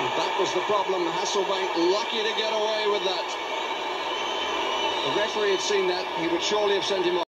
And that was the problem. Hasselbaink lucky to get away with that. The referee had seen that. He would surely have sent him off.